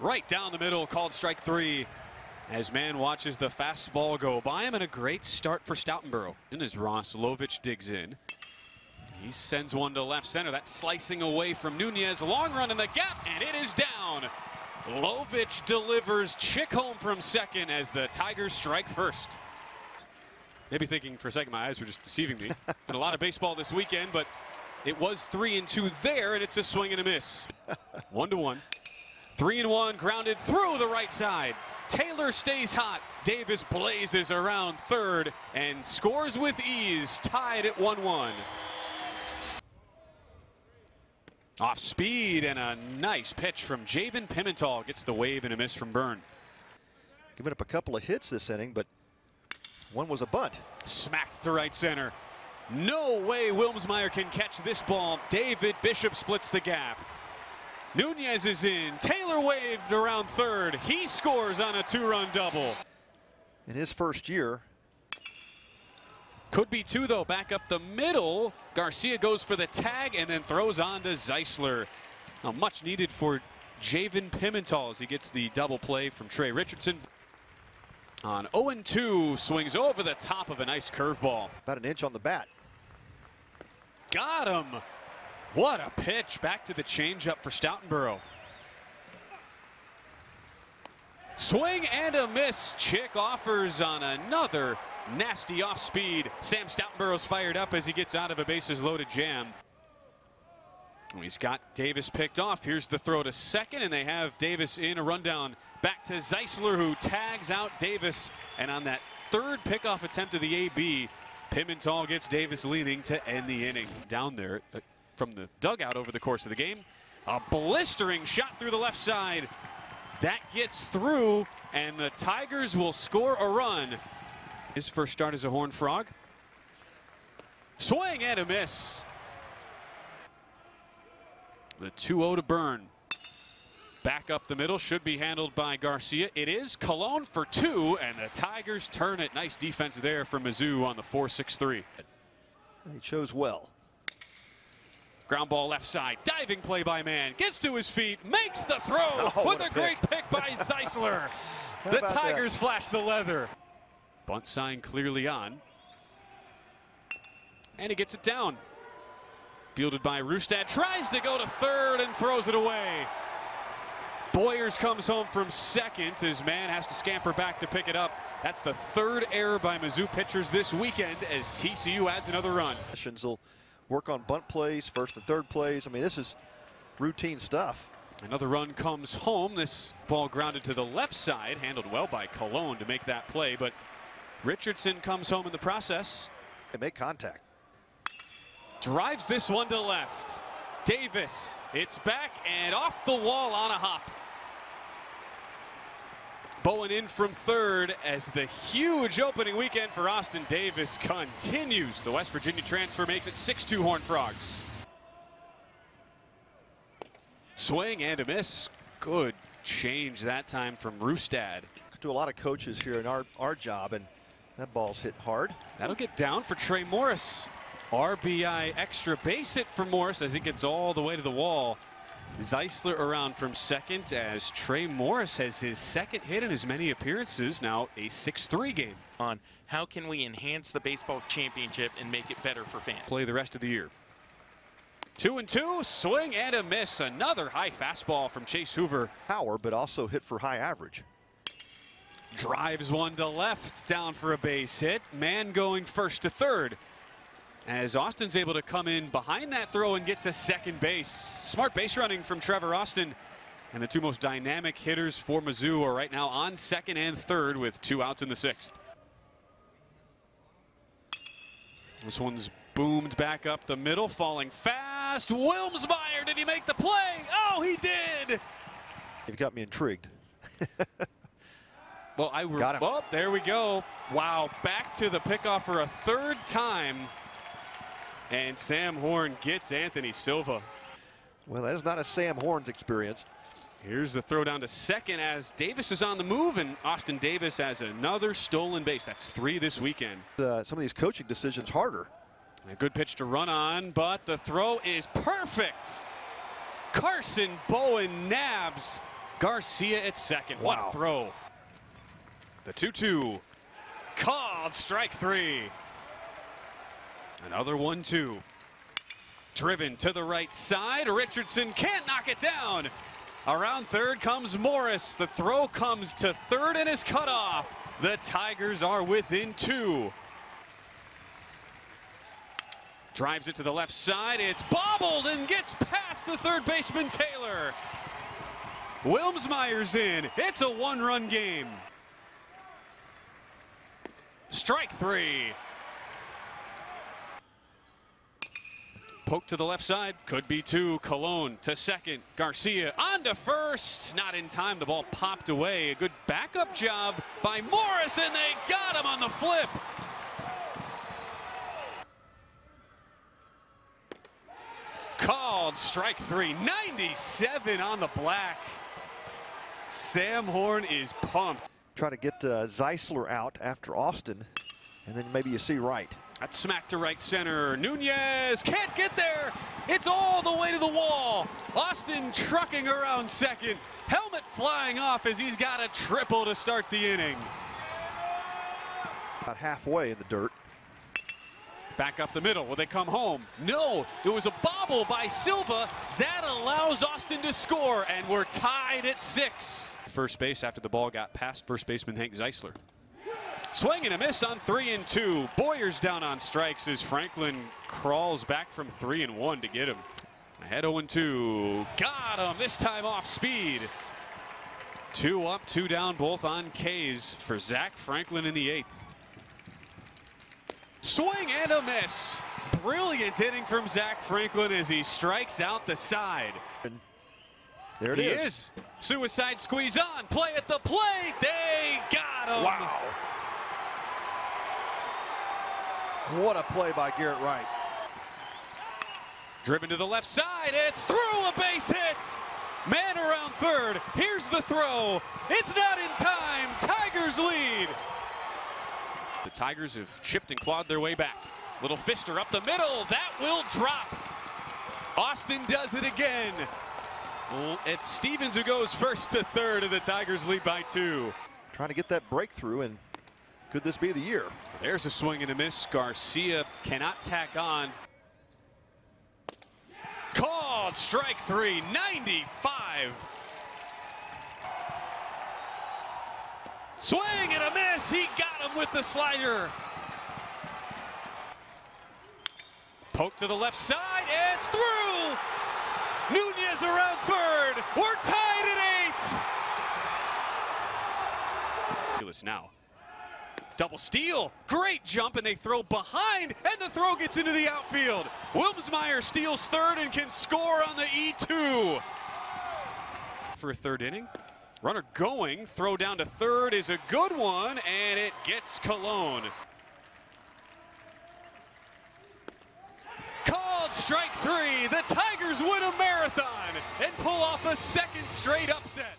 Right down the middle, called strike three. As Mann watches the fastball go by him and a great start for Stoutenborough. And as Ross Lovich digs in. He sends one to left center. That's slicing away from Nunez. Long run in the gap, and it is down. Lovich delivers Chick home from second as the Tigers strike first. Maybe thinking for a second my eyes were just deceiving me. Been a lot of baseball this weekend, but it was three and two there, and it's a swing and a miss. one to one. Three and one, grounded through the right side. Taylor stays hot. Davis blazes around third and scores with ease, tied at 1 1. Off speed and a nice pitch from Javen Pimental gets the wave and a miss from Byrne. Giving up a couple of hits this inning, but one was a bunt. Smacked to right center. No way Wilmsmeyer can catch this ball. David Bishop splits the gap. Nunez is in. Taylor waved around third. He scores on a two-run double. In his first year. Could be two, though. Back up the middle. Garcia goes for the tag and then throws on to Zeisler. Now, much needed for Javen Pimental as he gets the double play from Trey Richardson. On 0-2, swings over the top of a nice curveball. About an inch on the bat. Got him. What a pitch. Back to the changeup for Stoutenborough. Swing and a miss. Chick offers on another nasty off speed. Sam Stoutenborough's fired up as he gets out of a bases loaded jam. He's got Davis picked off. Here's the throw to second, and they have Davis in a rundown. Back to Zeisler, who tags out Davis. And on that third pickoff attempt of the AB, Pimental gets Davis leaning to end the inning. Down there uh, from the dugout over the course of the game. A blistering shot through the left side. That gets through, and the Tigers will score a run. His first start as a Horned Frog. Swing and a miss. The 2-0 to Byrne. Back up the middle should be handled by Garcia. It is Colon for two, and the Tigers turn it. Nice defense there for Mizzou on the 4-6-3. He chose well. Ground ball left side. Diving play by Mann. Gets to his feet. Makes the throw oh, with a, a great pick by Zeisler. the Tigers that? flash the leather. Bunt sign clearly on. And he gets it down. Fielded by Rustad. Tries to go to third and throws it away. Boyers comes home from second. His man has to scamper back to pick it up. That's the third error by Mizzou pitchers this weekend as TCU adds another run. Will work on bunt plays, first and third plays. I mean, this is routine stuff. Another run comes home. This ball grounded to the left side, handled well by Colon to make that play, but Richardson comes home in the process. They make contact. Drives this one to left. Davis, it's back and off the wall on a hop. Bowen in from third as the huge opening weekend for Austin Davis continues. The West Virginia transfer makes it 6-2 Horned Frogs. Swing and a miss. Good change that time from Rustad. To a lot of coaches here in our, our job, and that ball's hit hard. That'll get down for Trey Morris. RBI extra base hit for Morris as he gets all the way to the wall. Zeisler around from second as Trey Morris has his second hit in as many appearances, now a 6-3 game. On how can we enhance the baseball championship and make it better for fans? Play the rest of the year. Two and two, swing and a miss. Another high fastball from Chase Hoover. Power, but also hit for high average. Drives one to left, down for a base hit. Man going first to third as Austin's able to come in behind that throw and get to second base. Smart base running from Trevor Austin. And the two most dynamic hitters for Mizzou are right now on second and third with two outs in the sixth. This one's boomed back up the middle, falling fast. Wilmsmeyer, did he make the play? Oh, he did! You've got me intrigued. well, I got him. Oh, there we go. Wow, back to the pickoff for a third time. And Sam Horn gets Anthony Silva. Well, that is not a Sam Horn's experience. Here's the throw down to second as Davis is on the move, and Austin Davis has another stolen base. That's three this weekend. Uh, some of these coaching decisions harder. A good pitch to run on, but the throw is perfect. Carson Bowen nabs Garcia at second. What Wow. throw? The 2 2. Called strike three. Another 1 2. Driven to the right side. Richardson can't knock it down. Around third comes Morris. The throw comes to third and is cut off. The Tigers are within two. Drives it to the left side. It's bobbled and gets past the third baseman Taylor. Wilmsmeyer's in. It's a one run game. Strike three. Poke to the left side. Could be two. Colon to second. Garcia on to first. Not in time. The ball popped away. A good backup job by Morris, and they got him on the flip. Called strike three. 97 on the black. Sam Horn is pumped. Try to get uh, Zeisler out after Austin, and then maybe you see right. That's smack to right center. Nunez can't get there. It's all the way to the wall. Austin trucking around second. Helmet flying off as he's got a triple to start the inning. About halfway in the dirt. Back up the middle. Will they come home? No. It was a bobble by Silva. That allows Austin to score, and we're tied at six. First base after the ball got past first baseman Hank Zeisler. Swing and a miss on three and two. Boyer's down on strikes as Franklin crawls back from three and one to get him. Ahead 0 and 2. Got him, this time off speed. Two up, two down, both on K's for Zach Franklin in the eighth. Swing and a miss. Brilliant inning from Zach Franklin as he strikes out the side. There it he is. is. Suicide squeeze on. Play at the plate. They got him. Wow. What a play by Garrett Wright. Driven to the left side. It's through a base hit. Man around third. Here's the throw. It's not in time. Tigers lead. The Tigers have chipped and clawed their way back. Little fister up the middle. That will drop. Austin does it again. It's Stevens who goes first to third, and the Tigers lead by two. Trying to get that breakthrough, and could this be the year? There's a swing and a miss. Garcia cannot tack on. Called strike three, 95. Swing and a miss. He got him with the slider. Poke to the left side. It's through. Nunez around third. We're tied at eight. Now. Double steal. Great jump, and they throw behind, and the throw gets into the outfield. Wilmsmeyer steals third and can score on the E2. For a third inning. Runner going, throw down to third is a good one, and it gets Colon. Called strike three. The Tigers win a marathon and pull off a second straight upset.